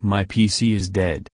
My PC is dead.